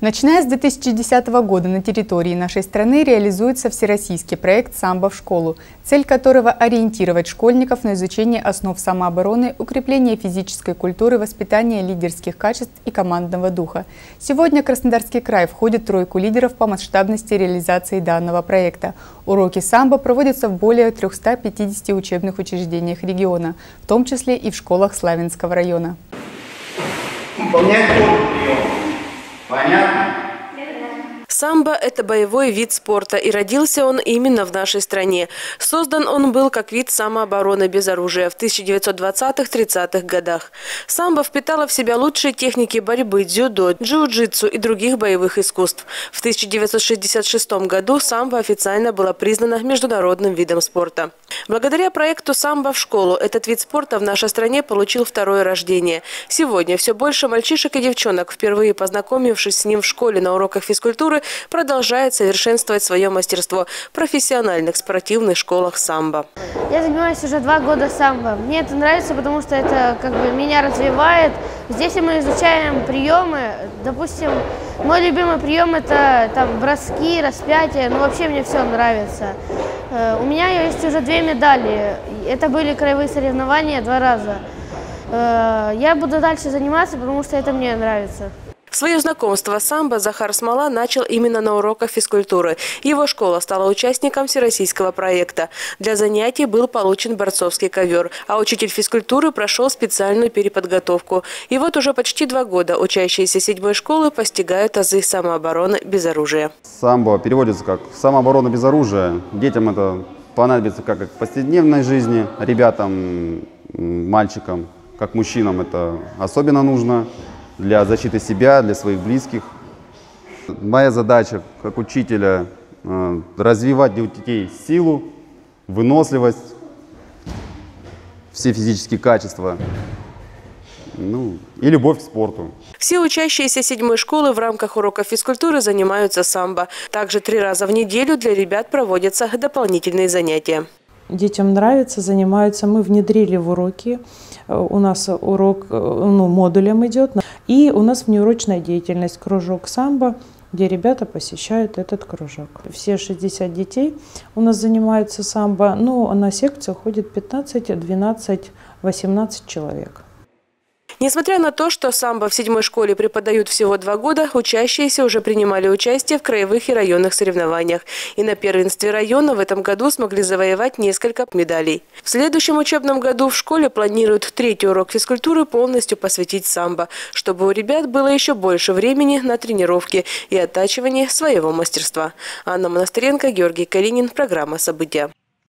Начиная с 2010 года на территории нашей страны реализуется всероссийский проект «Самбо в школу», цель которого – ориентировать школьников на изучение основ самообороны, укрепление физической культуры, воспитание лидерских качеств и командного духа. Сегодня Краснодарский край входит в тройку лидеров по масштабности реализации данного проекта. Уроки самбо проводятся в более 350 учебных учреждениях региона, в том числе и в школах Славянского района. Выполнять. Понятно? Самбо – это боевой вид спорта, и родился он именно в нашей стране. Создан он был как вид самообороны без оружия в 1920-30-х годах. Самбо впитало в себя лучшие техники борьбы, дзюдо, джиу-джитсу и других боевых искусств. В 1966 году самбо официально было признано международным видом спорта. Благодаря проекту «Самбо в школу» этот вид спорта в нашей стране получил второе рождение. Сегодня все больше мальчишек и девчонок, впервые познакомившись с ним в школе на уроках физкультуры, продолжает совершенствовать свое мастерство в профессиональных спортивных школах самбо. Я занимаюсь уже два года самбо. Мне это нравится, потому что это как бы меня развивает. Здесь мы изучаем приемы. Допустим, мой любимый прием это там броски, распятие. Ну вообще мне все нравится. Э, у меня есть уже две медали. Это были краевые соревнования два раза. Э, я буду дальше заниматься, потому что это мне нравится. Свое знакомство с самбо Захар Смола начал именно на уроках физкультуры. Его школа стала участником всероссийского проекта. Для занятий был получен борцовский ковер, а учитель физкультуры прошел специальную переподготовку. И вот уже почти два года учащиеся седьмой школы постигают азы самообороны без оружия. Самбо переводится как «самооборона без оружия». Детям это понадобится как в повседневной жизни, ребятам, мальчикам, как мужчинам это особенно нужно для защиты себя, для своих близких. Моя задача как учителя э, развивать у детей силу, выносливость, все физические качества, ну, и любовь к спорту. Все учащиеся седьмой школы в рамках урока физкультуры занимаются самбо. Также три раза в неделю для ребят проводятся дополнительные занятия. Детям нравится, занимаются. Мы внедрили в уроки. У нас урок ну, модулем идет. И у нас внеурочная деятельность, кружок самбо, где ребята посещают этот кружок. Все 60 детей у нас занимаются самбо. Ну, а на секцию ходит 15, 12, 18 человек. Несмотря на то, что самбо в седьмой школе преподают всего два года, учащиеся уже принимали участие в краевых и районных соревнованиях. И на первенстве района в этом году смогли завоевать несколько медалей. В следующем учебном году в школе планируют третий урок физкультуры полностью посвятить самбо, чтобы у ребят было еще больше времени на тренировки и оттачивание своего мастерства. Анна Монастыренко, Георгий Калинин. Программа «События».